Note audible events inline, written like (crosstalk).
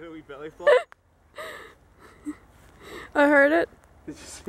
doing a wee belly flop? (laughs) I heard it. Did you see